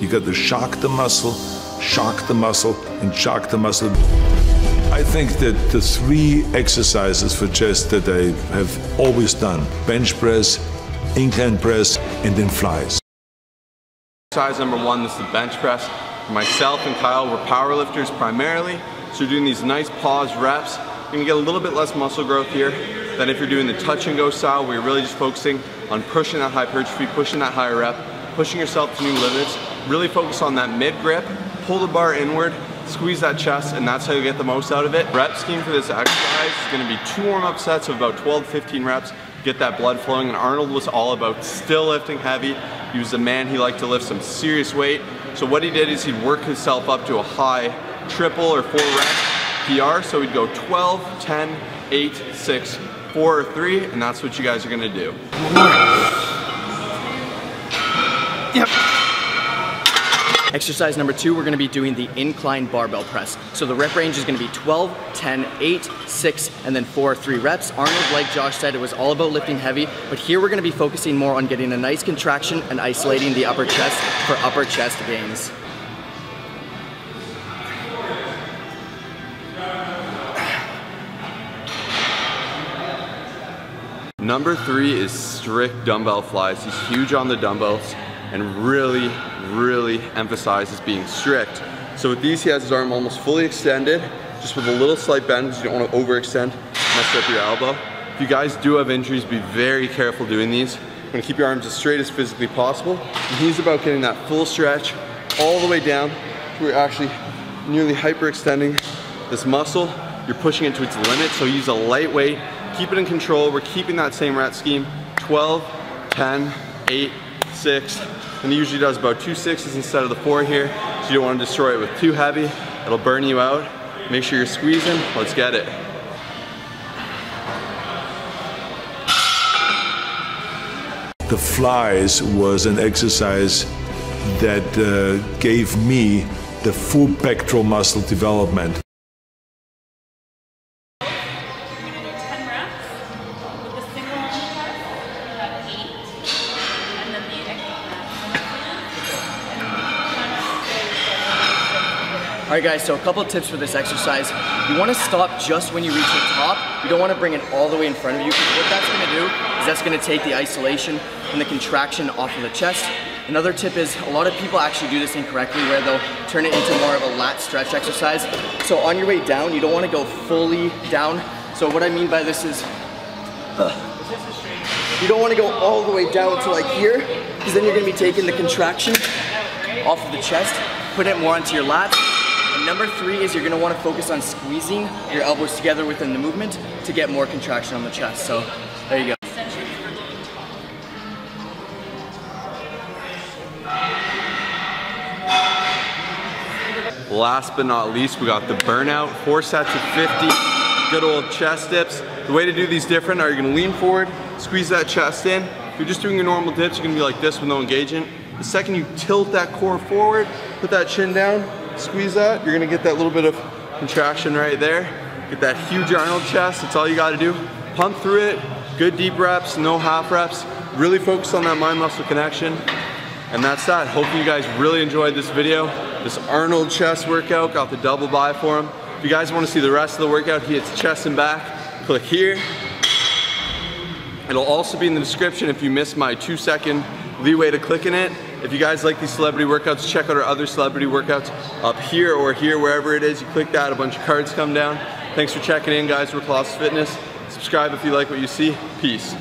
You got to shock the muscle, shock the muscle, and shock the muscle. I think that the three exercises for chest that I have always done bench press, incline press, and then flies. Exercise number one, this is the bench press. Myself and Kyle, we're power lifters primarily, so you're doing these nice pause reps. You're gonna get a little bit less muscle growth here than if you're doing the touch and go style where you're really just focusing on pushing that hypertrophy, pushing that higher rep, pushing yourself to new limits. Really focus on that mid grip, pull the bar inward, squeeze that chest, and that's how you get the most out of it. Rep scheme for this exercise is gonna be two warm-up sets of about 12 15 reps, get that blood flowing, and Arnold was all about still lifting heavy. He was a man, he liked to lift some serious weight. So what he did is he'd work himself up to a high triple or four rep PR, so we'd go 12, 10, 8, 6, 4, or 3, and that's what you guys are gonna do. Yep. Exercise number two, we're gonna be doing the incline barbell press. So the rep range is gonna be 12, 10, 8, 6, and then 4, 3 reps. Arnold, like Josh said, it was all about lifting heavy, but here we're gonna be focusing more on getting a nice contraction and isolating the upper chest for upper chest gains. Number three is strict dumbbell flies. He's huge on the dumbbells and really, really emphasizes being strict. So with these, he has his arm almost fully extended, just with a little slight bend because you don't want to overextend, mess up your elbow. If you guys do have injuries, be very careful doing these. You're gonna keep your arms as straight as physically possible. And he's about getting that full stretch all the way down you're actually nearly hyperextending this muscle. You're pushing it to its limit, so use a lightweight keep it in control. We're keeping that same rep scheme. 12, 10, 8, 6. And he usually does about two sixes instead of the four here. So you don't want to destroy it with too heavy. It'll burn you out. Make sure you're squeezing. Let's get it. The flies was an exercise that uh, gave me the full pectoral muscle development. All right guys, so a couple tips for this exercise. You wanna stop just when you reach the top. You don't wanna bring it all the way in front of you because what that's gonna do is that's gonna take the isolation and the contraction off of the chest. Another tip is a lot of people actually do this incorrectly where they'll turn it into more of a lat stretch exercise. So on your way down, you don't wanna go fully down. So what I mean by this is, uh, you don't wanna go all the way down to like here because then you're gonna be taking the contraction off of the chest, put it more onto your lats, number three is you're gonna wanna focus on squeezing your elbows together within the movement to get more contraction on the chest. So there you go. Last but not least, we got the burnout, four sets of 50, good old chest dips. The way to do these different are you're gonna lean forward, squeeze that chest in. If you're just doing your normal dips, you're gonna be like this with no engagement. The second you tilt that core forward, put that chin down, squeeze that, you're gonna get that little bit of contraction right there. Get that huge Arnold chest, that's all you gotta do. Pump through it, good deep reps, no half reps. Really focus on that mind-muscle connection. And that's that. Hope you guys really enjoyed this video. This Arnold chest workout, got the double bi for him. If you guys wanna see the rest of the workout, he hits chest and back, click here. It'll also be in the description if you missed my two second leeway to clicking it. If you guys like these celebrity workouts, check out our other celebrity workouts up here or here, wherever it is. You click that, a bunch of cards come down. Thanks for checking in, guys. We're Colossus Fitness. Subscribe if you like what you see. Peace.